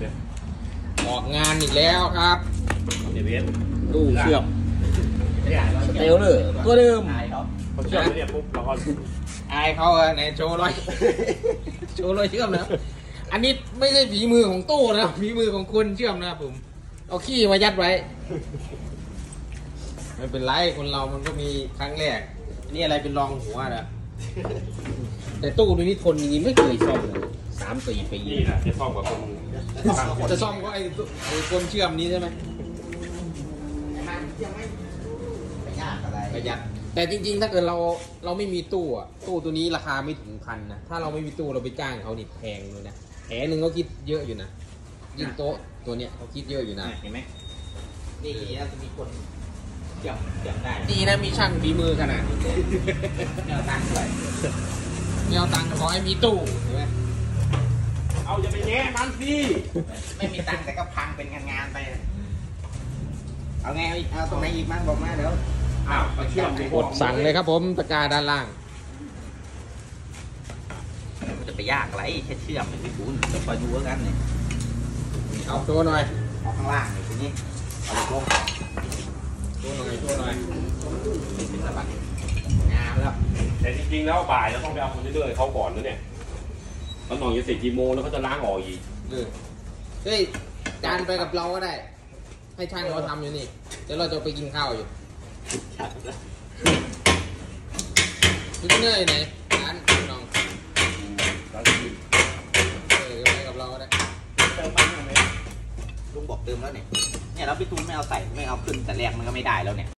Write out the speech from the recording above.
เนี่ยออกงานอีกแล้วครับ เดวิดตู้เชื่อมสเตลเลอร์ตัวเดิมเขาเชื่อมไปเนี่ยปุ๊บเราก็อายเขาอะในโชว์รอยโชว์รอยเชื่อมนะอันนี้ไม่ใช่ฝีมือของตู้นะฝีมือของคนเชื่อมนะครับผม เอาขี้มายัดไว้ไม่เป็นไรคนเรามันก็มีครั้งแรก นี่อะไรเป็นรองหัวนะแต่ตู้ตัวนี้ทนจริงๆไม่เคยซ่อมเลย สามสี่ปีนี่แหละที่ซ่อมกับคนจะซ่อมก็ไอ้ตู้ไอ้คนเชื่อมนี้ใช่ไหมไม่ยากอะไรประหยัดแต่จริง ๆ ถ้าเกิดเราเราไม่มีตู้อะตู้ตัวนี้ราคาไม่ถึงพันนะถ้าเราไม่มีตู้เราไปจ้างเขานี่แพงเลยนะแผลหนึ่งเขาคิดเยอะอยู่นะยิ่งโต๊ะตัวเนี้ยเขาคิดเยอะอยู่นะเห็นไหมนี่น่าจะมีคนเกี่ยวเกี่ยวได้ดีนะมีช่างฝีมือขนาดนี้แนวตั้งด้วยไม่เอาตังค์ขอให้มีตู้เห็นไหมเอาอย่าไป แง่มันสิไม่มีตังค์แต่ก็พังเป็นงานงานๆไป เอาไงเอาอีกเอาตรงไหนอีกมั้งบอกมาเดี๋ยวอ้าวมาเชื่อมดิกดสั่งเลยครับผมตะกร้าด้านล่างจะไปยากอะไรแค่เชื่อมเป็นพี่คุณจะคอยดูแล้วกันเนี่ยเอาโชว์หน่อยเอาข้างล่างนี่ทีนี้เอาลงโชว์หน่อยโชว์หน่อยเป็นสะบัดงามแล้วแต่จริงๆแล้วบ่ายเราต้องไปเอาคอนเทนเนอร์ให้เขาก่อนนะเนี่ย ตอนนอนจะเสร็จกี่โมงแล้วเขาจะล้างออกอีกเออเฮ้ยจานไปกับเราก็ได้ ให้ช่างเขาทำอยู่นี่ เดี๋ยวเราจะไปกินข้าวอยู่พี่เนยไหนร้านน้องเออไปกับเราก็ได้ลุงบอกเติมแล้วเนี่ย เนี่ยเราพี่ตูนไม่เอาใส่ไม่เอาขึ้นแต่แรกมันก็ไม่ได้แล้วเนี่ย